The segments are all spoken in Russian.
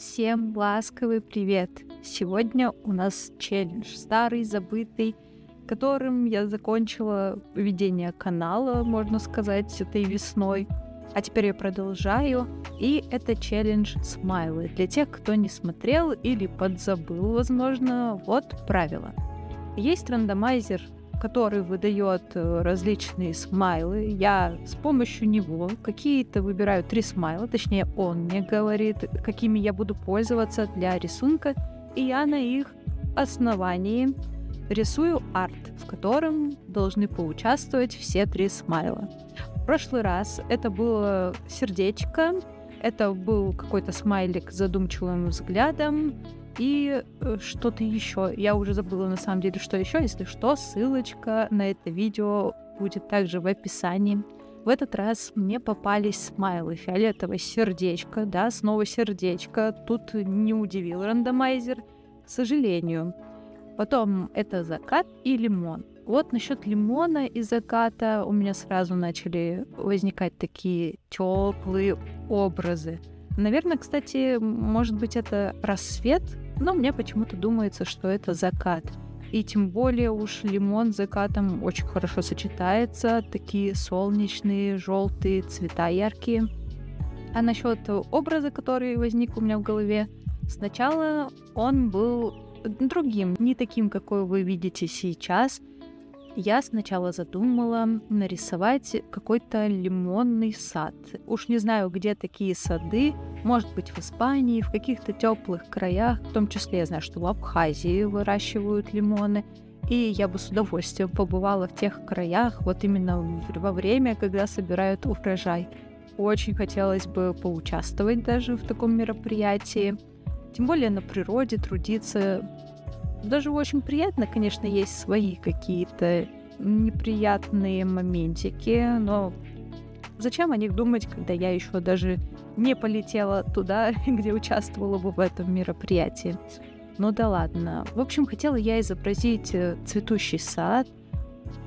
Всем ласковый привет! Сегодня у нас челлендж старый, забытый, которым я закончила ведение канала, можно сказать, этой весной. А теперь я продолжаю, и это челлендж смайлы. Для тех, кто не смотрел или подзабыл, возможно, вот правило. Есть рандомайзер который выдает э, различные смайлы. Я с помощью него какие-то выбираю три смайла, точнее он мне говорит, какими я буду пользоваться для рисунка, и я на их основании рисую арт, в котором должны поучаствовать все три смайла. В прошлый раз это было сердечко, это был какой-то смайлик с задумчивым взглядом, и э, что-то еще. Я уже забыла на самом деле, что еще. Если что, ссылочка на это видео будет также в описании. В этот раз мне попались смайлы фиолетовое сердечко, да, снова сердечко. Тут не удивил рандомайзер, к сожалению. Потом это закат и лимон. Вот насчет лимона и заката у меня сразу начали возникать такие теплые образы. Наверное, кстати, может быть, это рассвет, но мне почему-то думается, что это закат. И тем более уж лимон с закатом очень хорошо сочетается. Такие солнечные, желтые цвета яркие. А насчет образа, который возник у меня в голове, сначала он был другим, не таким, какой вы видите сейчас я сначала задумала нарисовать какой-то лимонный сад. Уж не знаю, где такие сады, может быть в Испании, в каких-то теплых краях, в том числе я знаю, что в Абхазии выращивают лимоны. И я бы с удовольствием побывала в тех краях, вот именно во время, когда собирают урожай. Очень хотелось бы поучаствовать даже в таком мероприятии. Тем более на природе трудиться даже очень приятно, конечно, есть свои какие-то неприятные моментики, но зачем о них думать, когда я еще даже не полетела туда, где участвовала бы в этом мероприятии. Ну да ладно. В общем, хотела я изобразить э, цветущий сад.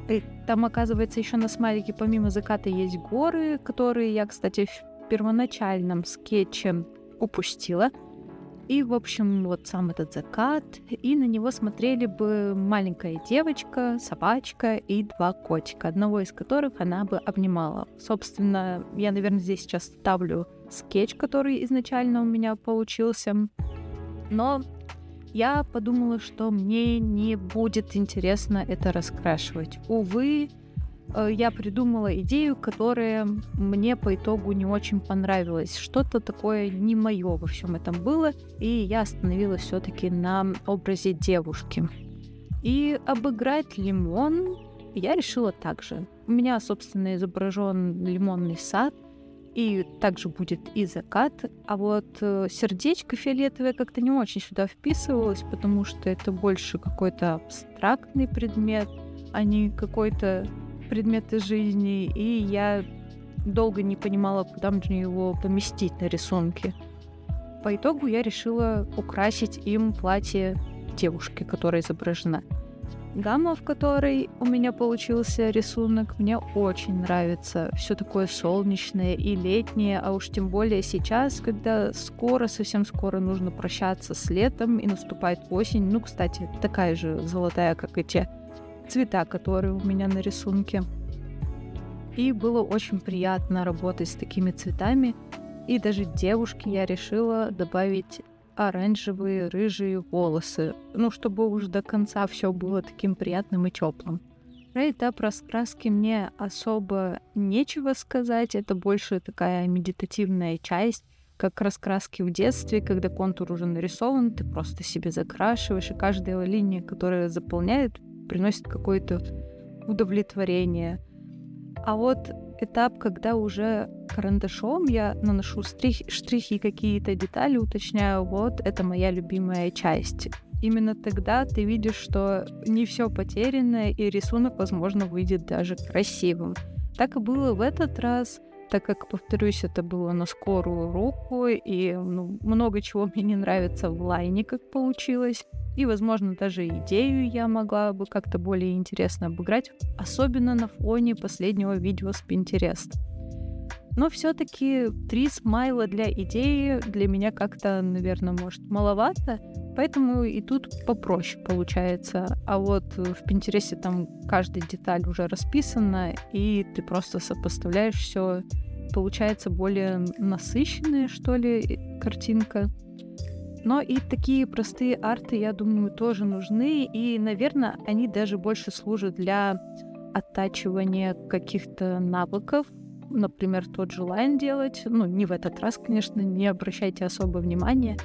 И там, оказывается, еще на смайлике помимо заката есть горы, которые я, кстати, в первоначальном скетче упустила. И, в общем, вот сам этот закат, и на него смотрели бы маленькая девочка, собачка и два котика, одного из которых она бы обнимала. Собственно, я, наверное, здесь сейчас ставлю скетч, который изначально у меня получился. Но я подумала, что мне не будет интересно это раскрашивать. Увы, я придумала идею, которая мне по итогу не очень понравилась. Что-то такое не мое во всем этом было, и я остановилась все-таки на образе девушки. И обыграть лимон я решила также. У меня, собственно, изображен лимонный сад, и также будет и закат. А вот э, сердечко фиолетовое как-то не очень сюда вписывалось, потому что это больше какой-то абстрактный предмет, а не какой-то предметы жизни, и я долго не понимала, куда мне его поместить на рисунке. По итогу я решила украсить им платье девушки, которая изображена. Гамма, в которой у меня получился рисунок, мне очень нравится. Все такое солнечное и летнее, а уж тем более сейчас, когда скоро, совсем скоро нужно прощаться с летом и наступает осень. Ну, кстати, такая же золотая, как и те цвета, которые у меня на рисунке. И было очень приятно работать с такими цветами. И даже девушке я решила добавить оранжевые, рыжие волосы. Ну, чтобы уж до конца все было таким приятным и теплым. Про этап раскраски мне особо нечего сказать. Это больше такая медитативная часть, как раскраски в детстве, когда контур уже нарисован, ты просто себе закрашиваешь, и каждая линия, которая заполняет, приносит какое-то удовлетворение. А вот этап, когда уже карандашом я наношу штрих, штрихи, какие-то детали, уточняю, вот это моя любимая часть. Именно тогда ты видишь, что не все потеряно, и рисунок, возможно, выйдет даже красивым. Так и было в этот раз, так как, повторюсь, это было на скорую руку, и ну, много чего мне не нравится в лайне, как получилось. И, возможно, даже идею я могла бы как-то более интересно обыграть, особенно на фоне последнего видео с Pinterest. Но все-таки три смайла для идеи для меня как-то, наверное, может маловато. Поэтому и тут попроще получается. А вот в Пинтересте там каждая деталь уже расписана, и ты просто сопоставляешь все. Получается более насыщенная, что ли, картинка. Но и такие простые арты, я думаю, тоже нужны. И, наверное, они даже больше служат для оттачивания каких-то навыков, например, тот же line делать. Ну, не в этот раз, конечно, не обращайте особо внимания,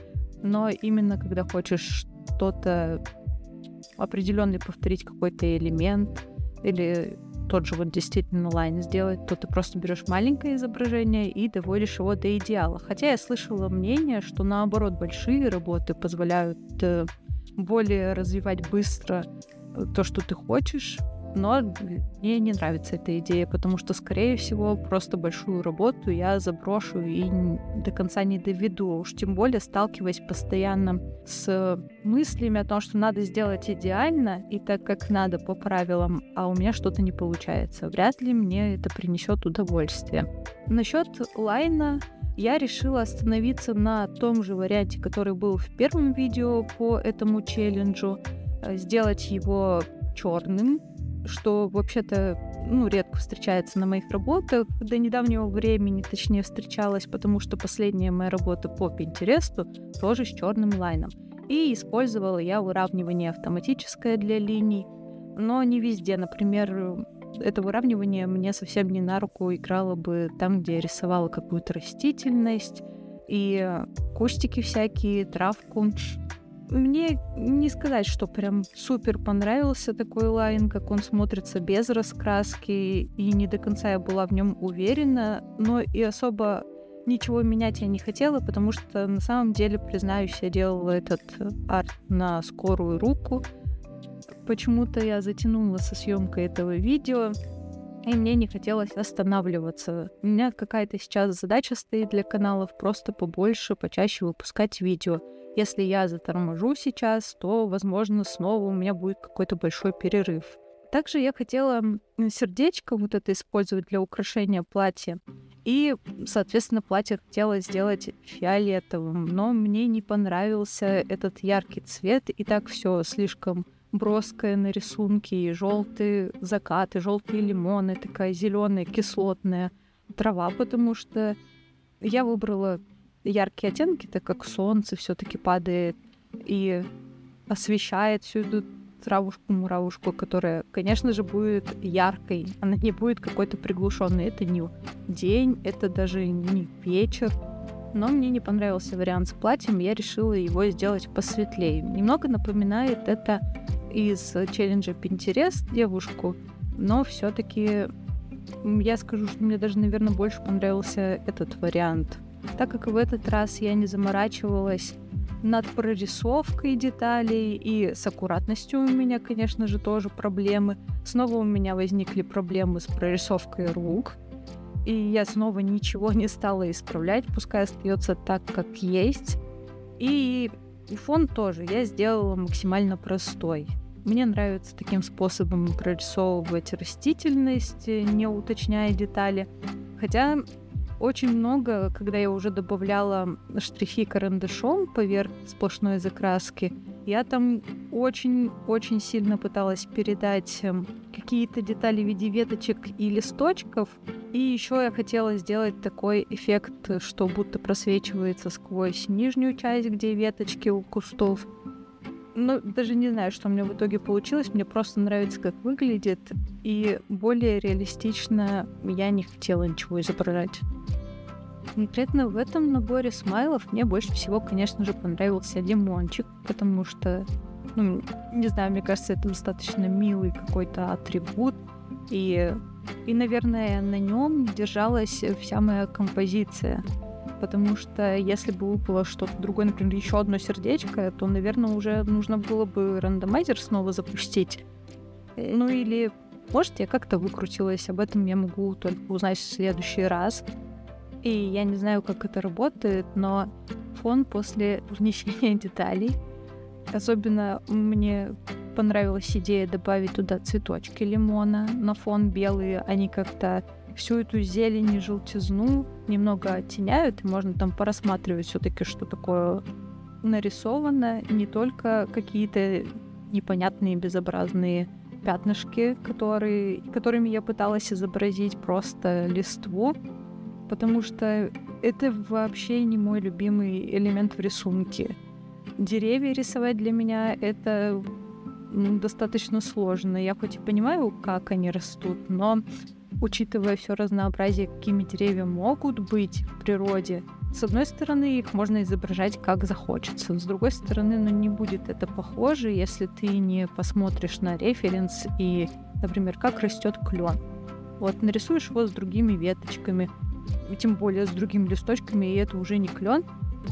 но именно когда хочешь что-то определенный повторить какой-то элемент или тот же вот действительно line сделать, то ты просто берешь маленькое изображение и доводишь его до идеала. Хотя я слышала мнение, что наоборот большие работы позволяют э, более развивать быстро э, то, что ты хочешь, но мне не нравится эта идея, потому что, скорее всего, просто большую работу я заброшу и до конца не доведу. Уж тем более сталкиваясь постоянно с мыслями о том, что надо сделать идеально и так, как надо по правилам, а у меня что-то не получается. Вряд ли мне это принесет удовольствие. Насчет лайна я решила остановиться на том же варианте, который был в первом видео по этому челленджу, э, сделать его черным, что вообще-то ну, редко встречается на моих работах. До недавнего времени, точнее, встречалась, потому что последняя моя работа по Пинтересту тоже с черным лайном. И использовала я выравнивание автоматическое для линий, но не везде. Например, это выравнивание мне совсем не на руку играло бы там, где я рисовала какую-то растительность и кустики всякие, травку. Мне не сказать, что прям супер понравился такой лайн, как он смотрится без раскраски, и не до конца я была в нем уверена, но и особо ничего менять я не хотела, потому что на самом деле, признаюсь, я делала этот арт на скорую руку. Почему-то я затянула со съемкой этого видео, и мне не хотелось останавливаться. У меня какая-то сейчас задача стоит для каналов просто побольше, почаще выпускать видео. Если я заторможу сейчас, то, возможно, снова у меня будет какой-то большой перерыв. Также я хотела сердечко вот это использовать для украшения платья. И, соответственно, платье хотела сделать фиолетовым, но мне не понравился этот яркий цвет, и так все слишком броское на рисунке, и желтые закаты, желтые лимоны, такая зеленая, кислотная трава, потому что я выбрала яркие оттенки, так как солнце все-таки падает и освещает всю эту травушку-муравушку, которая, конечно же, будет яркой. Она не будет какой-то приглушенной. Это не день, это даже не вечер. Но мне не понравился вариант с платьем, я решила его сделать посветлее. Немного напоминает это из челленджа Pinterest девушку, но все-таки я скажу, что мне даже, наверное, больше понравился этот вариант так как в этот раз я не заморачивалась над прорисовкой деталей и с аккуратностью у меня, конечно же, тоже проблемы. Снова у меня возникли проблемы с прорисовкой рук, и я снова ничего не стала исправлять, пускай остается так, как есть. И фон тоже я сделала максимально простой. Мне нравится таким способом прорисовывать растительность, не уточняя детали. Хотя очень много, когда я уже добавляла штрихи карандашом поверх сплошной закраски, я там очень-очень сильно пыталась передать эм, какие-то детали в виде веточек и листочков. И еще я хотела сделать такой эффект, что будто просвечивается сквозь нижнюю часть, где веточки у кустов. Ну, даже не знаю, что у меня в итоге получилось. Мне просто нравится, как выглядит. И более реалистично я не хотела ничего изображать. Конкретно в этом наборе смайлов мне больше всего, конечно же, понравился лимончик, потому что, ну, не знаю, мне кажется, это достаточно милый какой-то атрибут. И, и наверное, на нем держалась вся моя композиция. Потому что если бы выпало что-то другое, например, еще одно сердечко, то, наверное, уже нужно было бы рандомайзер снова запустить. Ну или, может, я как-то выкрутилась, об этом я могу только узнать в следующий раз. И я не знаю, как это работает, но фон после внесения деталей, особенно мне понравилась идея добавить туда цветочки лимона на фон белые, они как-то всю эту зелень и желтизну немного оттеняют, и можно там порассматривать все-таки, что такое нарисовано, не только какие-то непонятные безобразные пятнышки, которые, которыми я пыталась изобразить просто листву, потому что это вообще не мой любимый элемент в рисунке. Деревья рисовать для меня это достаточно сложно. Я хоть и понимаю, как они растут, но учитывая все разнообразие, какими деревья могут быть в природе, с одной стороны, их можно изображать как захочется, с другой стороны, ну не будет это похоже, если ты не посмотришь на референс и, например, как растет клен. Вот нарисуешь его с другими веточками, тем более с другими листочками, и это уже не клен,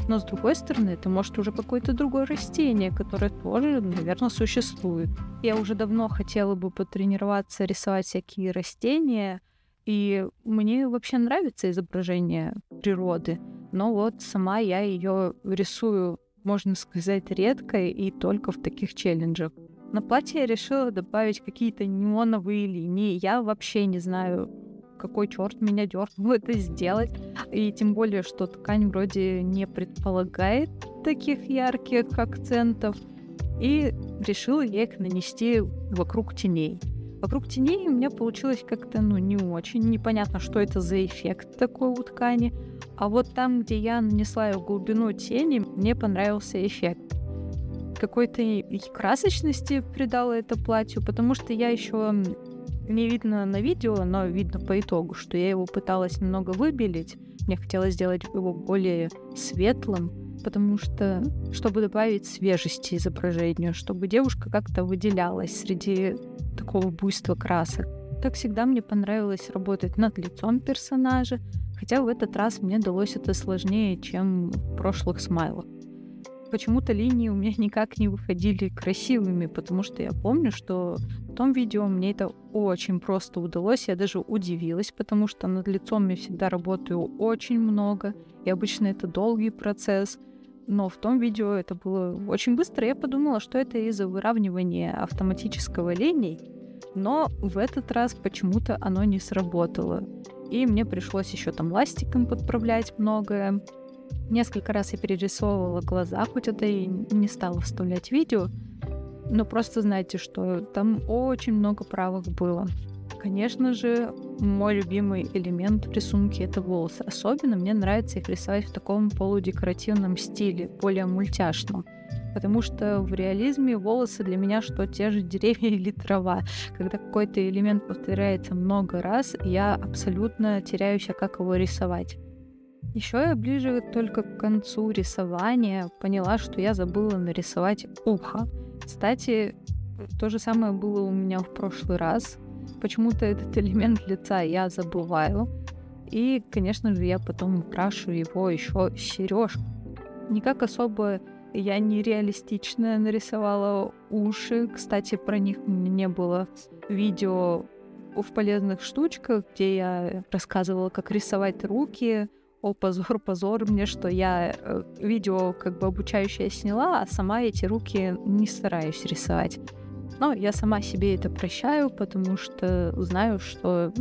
но с другой стороны, это может уже какое-то другое растение, которое тоже, наверное, существует. Я уже давно хотела бы потренироваться рисовать всякие растения, и мне вообще нравится изображение природы. Но вот сама я ее рисую, можно сказать, редко и только в таких челленджах. На платье я решила добавить какие-то неоновые линии. Я вообще не знаю, какой черт меня дернул это сделать. И тем более, что ткань вроде не предполагает таких ярких акцентов. И решила я их нанести вокруг теней. Вокруг теней у меня получилось как-то, ну, не очень. Непонятно, что это за эффект такой у ткани. А вот там, где я нанесла ее глубину тени, мне понравился эффект. Какой-то красочности придала это платью, потому что я еще не видно на видео, но видно по итогу, что я его пыталась немного выбелить. Мне хотелось сделать его более светлым, потому что, чтобы добавить свежести изображению, чтобы девушка как-то выделялась среди такого буйства красок. Так всегда мне понравилось работать над лицом персонажа, хотя в этот раз мне далось это сложнее, чем в прошлых смайлах. Почему-то линии у меня никак не выходили красивыми, потому что я помню, что в том видео мне это очень просто удалось. Я даже удивилась, потому что над лицом я всегда работаю очень много, и обычно это долгий процесс. Но в том видео это было очень быстро. Я подумала, что это из-за выравнивания автоматического линий, но в этот раз почему-то оно не сработало. И мне пришлось еще там ластиком подправлять многое. Несколько раз я перерисовывала глаза, хоть это и не стала вставлять видео, но просто знайте, что там очень много правок было. Конечно же, мой любимый элемент в рисунке — это волосы. Особенно мне нравится их рисовать в таком полудекоративном стиле, более мультяшном потому что в реализме волосы для меня что те же деревья или трава. Когда какой-то элемент повторяется много раз, я абсолютно теряюсь, а как его рисовать. Еще я ближе только к концу рисования поняла, что я забыла нарисовать ухо. Кстати, то же самое было у меня в прошлый раз. Почему-то этот элемент лица я забываю. И, конечно же, я потом украшу его еще сережку. Никак особо я нереалистично нарисовала уши. Кстати, про них не было видео в полезных штучках, где я рассказывала, как рисовать руки. О, позор, позор мне, что я э, видео как бы обучающее сняла, а сама эти руки не стараюсь рисовать. Но я сама себе это прощаю, потому что знаю, что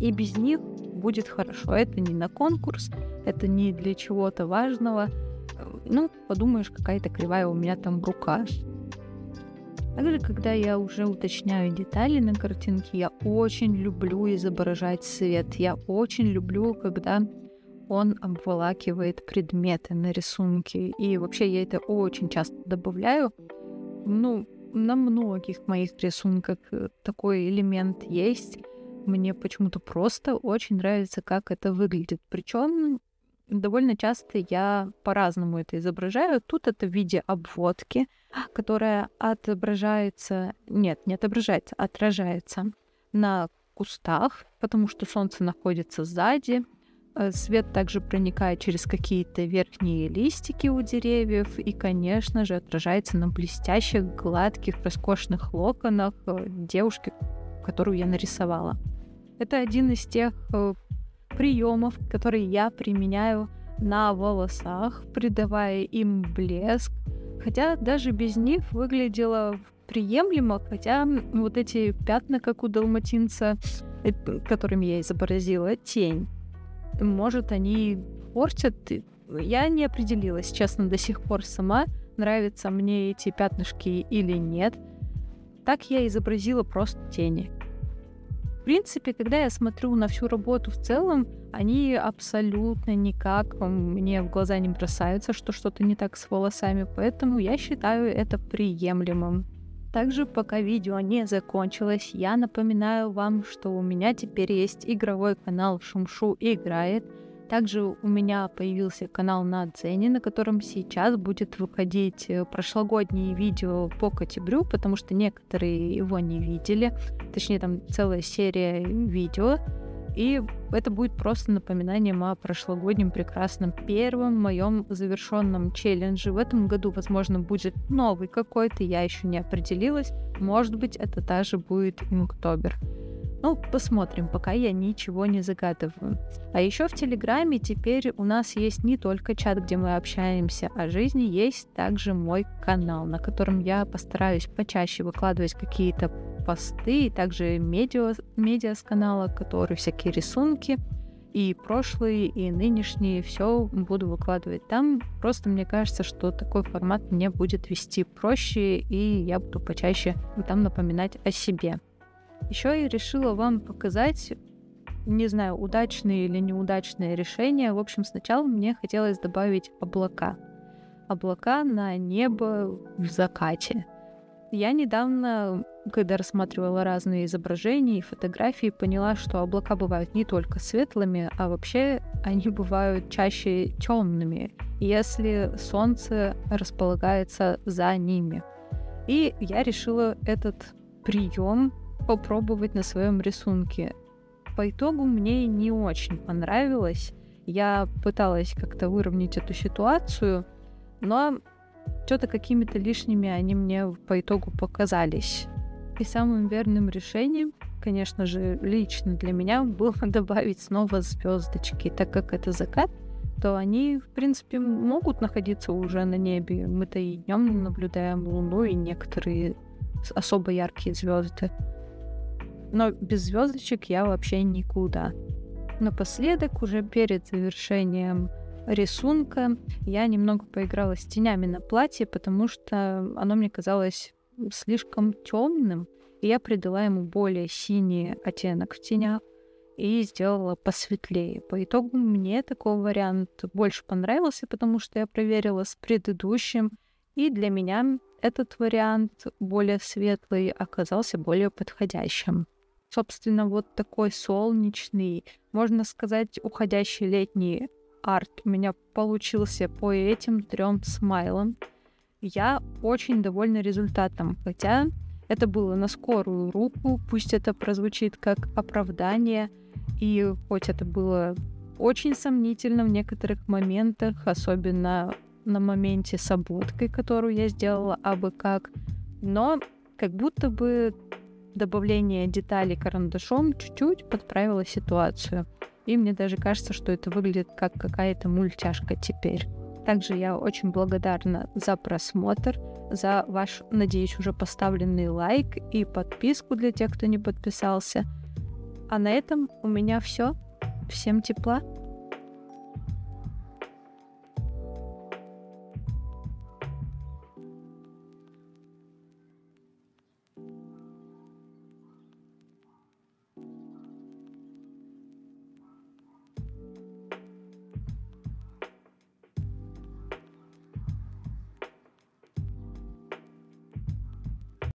и без них будет хорошо. Это не на конкурс, это не для чего-то важного ну, подумаешь, какая-то кривая у меня там рука. Также, когда я уже уточняю детали на картинке, я очень люблю изображать свет. Я очень люблю, когда он обволакивает предметы на рисунке. И вообще я это очень часто добавляю. Ну, на многих моих рисунках э, такой элемент есть. Мне почему-то просто очень нравится, как это выглядит. Причем довольно часто я по-разному это изображаю. Тут это в виде обводки, которая отображается... Нет, не отображается, отражается на кустах, потому что солнце находится сзади. Э, свет также проникает через какие-то верхние листики у деревьев и, конечно же, отражается на блестящих, гладких, роскошных локонах э, девушки, которую я нарисовала. Это один из тех э, приемов, которые я применяю на волосах, придавая им блеск. Хотя даже без них выглядело приемлемо, хотя вот эти пятна, как у далматинца, которыми я изобразила тень. Может, они портят? Я не определилась, честно, до сих пор сама, нравятся мне эти пятнышки или нет. Так я изобразила просто тени. В принципе, когда я смотрю на всю работу в целом, они абсолютно никак мне в глаза не бросаются, что что-то не так с волосами, поэтому я считаю это приемлемым. Также, пока видео не закончилось, я напоминаю вам, что у меня теперь есть игровой канал Шумшу играет. Также у меня появился канал на Дзене, на котором сейчас будет выходить э, прошлогодние видео по октябрю, потому что некоторые его не видели. Точнее, там целая серия видео. И это будет просто напоминанием о прошлогоднем прекрасном первом моем завершенном челлендже. В этом году, возможно, будет новый какой-то, я еще не определилась. Может быть, это даже будет Инктобер. Ну, посмотрим, пока я ничего не загадываю. А еще в Телеграме теперь у нас есть не только чат, где мы общаемся о жизни, есть также мой канал, на котором я постараюсь почаще выкладывать какие-то посты, также медиа, медиа с канала, которые всякие рисунки, и прошлые, и нынешние, все буду выкладывать там. Просто мне кажется, что такой формат мне будет вести проще, и я буду почаще там напоминать о себе. Еще я решила вам показать, не знаю, удачные или неудачные решения. В общем, сначала мне хотелось добавить облака. Облака на небо в закате. Я недавно, когда рассматривала разные изображения и фотографии, поняла, что облака бывают не только светлыми, а вообще они бывают чаще темными, если солнце располагается за ними. И я решила этот прием попробовать на своем рисунке. По итогу мне не очень понравилось. Я пыталась как-то выровнять эту ситуацию, но что-то какими-то лишними они мне по итогу показались. И самым верным решением, конечно же, лично для меня было добавить снова звездочки, так как это закат, то они, в принципе, могут находиться уже на небе. Мы-то и днем наблюдаем Луну и некоторые особо яркие звезды но без звездочек я вообще никуда. Напоследок, уже перед завершением рисунка, я немного поиграла с тенями на платье, потому что оно мне казалось слишком темным, и я придала ему более синий оттенок в тенях и сделала посветлее. По итогу мне такой вариант больше понравился, потому что я проверила с предыдущим, и для меня этот вариант более светлый оказался более подходящим собственно, вот такой солнечный, можно сказать, уходящий летний арт у меня получился по этим трем смайлам. Я очень довольна результатом, хотя это было на скорую руку, пусть это прозвучит как оправдание, и хоть это было очень сомнительно в некоторых моментах, особенно на моменте с обводкой, которую я сделала абы как, но как будто бы добавление деталей карандашом чуть-чуть подправило ситуацию. И мне даже кажется, что это выглядит как какая-то мультяшка теперь. Также я очень благодарна за просмотр, за ваш, надеюсь, уже поставленный лайк и подписку для тех, кто не подписался. А на этом у меня все. Всем тепла.